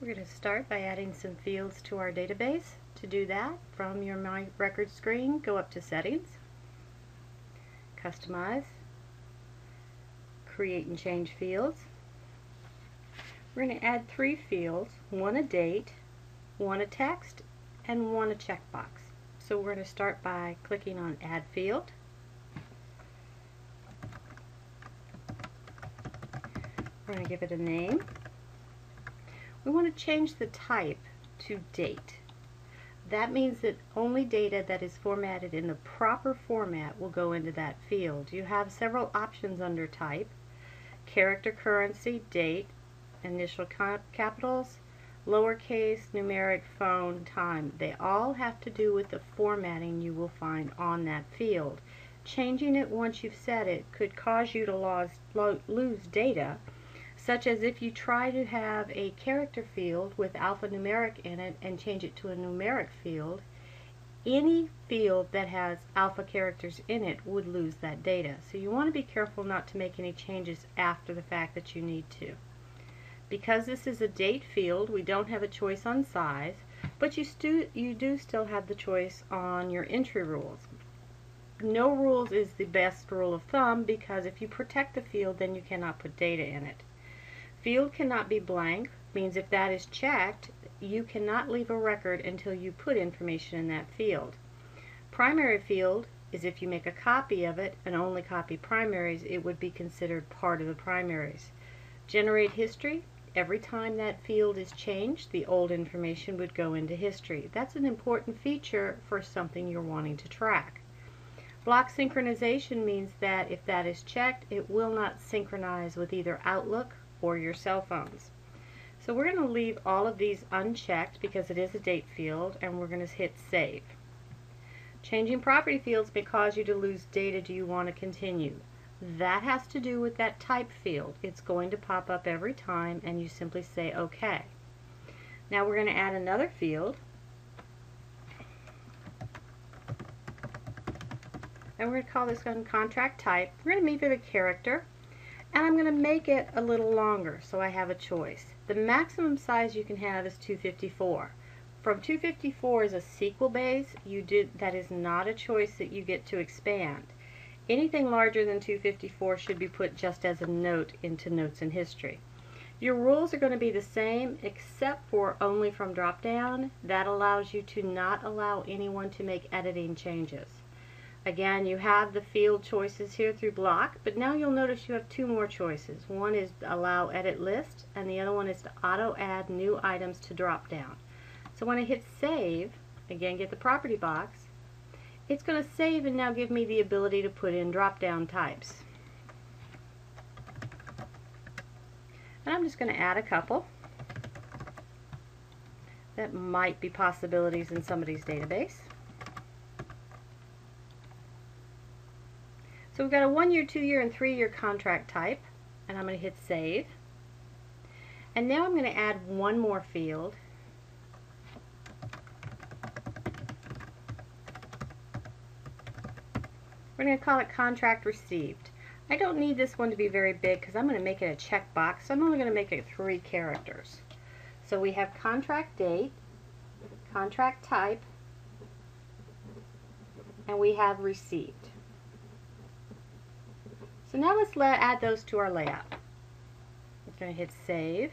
We're going to start by adding some fields to our database. To do that, from your My Record screen, go up to Settings, Customize, Create and Change Fields. We're going to add three fields, one a date, one a text, and one a checkbox. So we're going to start by clicking on Add Field. We're going to give it a name. We want to change the type to date. That means that only data that is formatted in the proper format will go into that field. You have several options under type. Character currency, date, initial capitals, lowercase, numeric, phone, time. They all have to do with the formatting you will find on that field. Changing it once you've set it could cause you to lose, lose data such as if you try to have a character field with alphanumeric in it and change it to a numeric field, any field that has alpha characters in it would lose that data. So you want to be careful not to make any changes after the fact that you need to. Because this is a date field, we don't have a choice on size, but you, you do still have the choice on your entry rules. No rules is the best rule of thumb because if you protect the field, then you cannot put data in it. Field cannot be blank means if that is checked, you cannot leave a record until you put information in that field. Primary field is if you make a copy of it and only copy primaries, it would be considered part of the primaries. Generate history, every time that field is changed, the old information would go into history. That's an important feature for something you're wanting to track. Block synchronization means that if that is checked, it will not synchronize with either Outlook or your cell phones. So we're going to leave all of these unchecked because it is a date field and we're going to hit save. Changing property fields may cause you to lose data. Do you want to continue? That has to do with that type field. It's going to pop up every time and you simply say OK. Now we're going to add another field and we're going to call this one contract type. We're going to make it a character and I'm going to make it a little longer so I have a choice. The maximum size you can have is 254. From 254 is a SQL base, you do, that is not a choice that you get to expand. Anything larger than 254 should be put just as a note into Notes in History. Your rules are going to be the same except for only from drop down. That allows you to not allow anyone to make editing changes. Again, you have the field choices here through block, but now you'll notice you have two more choices. One is allow edit list, and the other one is to auto add new items to drop down. So when I hit save, again get the property box, it's going to save and now give me the ability to put in drop down types. And I'm just going to add a couple that might be possibilities in somebody's database. So we've got a one year, two year, and three year contract type. And I'm going to hit save. And now I'm going to add one more field. We're going to call it contract received. I don't need this one to be very big because I'm going to make it a checkbox. So I'm only going to make it three characters. So we have contract date, contract type, and we have received. So now let's let, add those to our layout. I'm going to hit save.